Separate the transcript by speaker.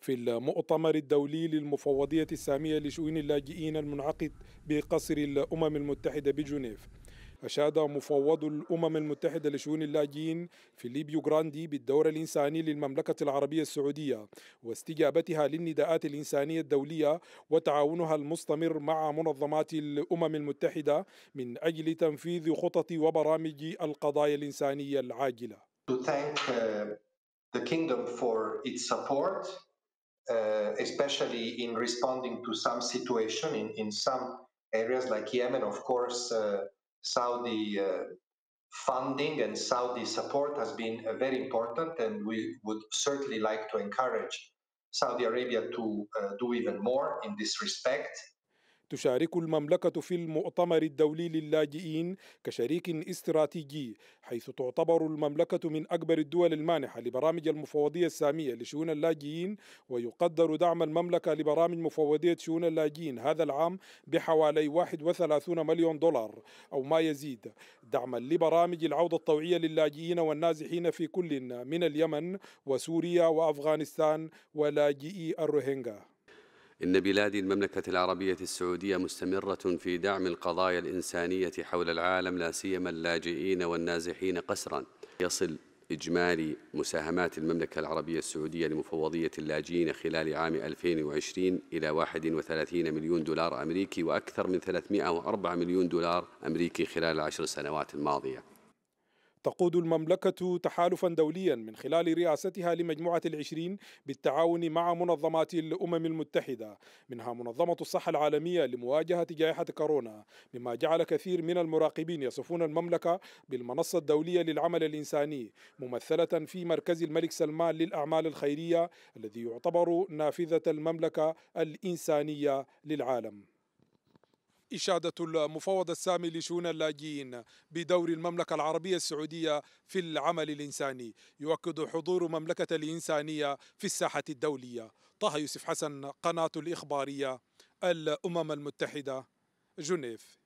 Speaker 1: في المؤتمر الدولي للمفوضية السامية لشؤون اللاجئين المنعقد بقصر الأمم المتحدة بجنيف أشاد مفوض الأمم المتحدة لشؤون اللاجئين فيليبو جراندي بالدور الإنساني للمملكة العربية السعودية واستجابتها للنداءات الإنسانية الدولية وتعاونها المستمر مع منظمات الأمم المتحدة من أجل تنفيذ خطط وبرامج القضايا الإنسانية العاجلة.
Speaker 2: To thank uh, the kingdom for its support, especially in responding to some situation in, in some areas like Yemen, of course, uh, Saudi uh, funding and Saudi support has been uh, very important, and we would certainly like to encourage Saudi Arabia to uh, do even more in this respect.
Speaker 1: تشارك المملكة في المؤتمر الدولي للاجئين كشريك استراتيجي حيث تعتبر المملكة من أكبر الدول المانحة لبرامج المفوضية السامية لشؤون اللاجئين ويقدر دعم المملكة لبرامج مفوضية شؤون اللاجئين هذا العام بحوالي 31 مليون دولار أو ما يزيد دعما لبرامج العودة الطوعية للاجئين والنازحين في كل من اليمن وسوريا وأفغانستان ولاجئي الروهينجا.
Speaker 3: إن بلاد المملكة العربية السعودية مستمرة في دعم القضايا الإنسانية حول العالم لا سيما اللاجئين والنازحين قسرا. يصل إجمالي مساهمات المملكة العربية السعودية لمفوضية اللاجئين خلال عام 2020 إلى 31 مليون دولار أمريكي وأكثر من 304 مليون دولار أمريكي خلال العشر سنوات الماضية.
Speaker 1: تقود المملكة تحالفا دوليا من خلال رئاستها لمجموعة العشرين بالتعاون مع منظمات الأمم المتحدة منها منظمة الصحة العالمية لمواجهة جائحة كورونا مما جعل كثير من المراقبين يصفون المملكة بالمنصة الدولية للعمل الإنساني ممثلة في مركز الملك سلمان للأعمال الخيرية الذي يعتبر نافذة المملكة الإنسانية للعالم. إشادة المفوض السامي لشؤون اللاجئين بدور المملكة العربية السعودية في العمل الإنساني يؤكد حضور مملكة الإنسانية في الساحة الدولية. طه يوسف حسن قناة الإخبارية الأمم المتحدة جنيف.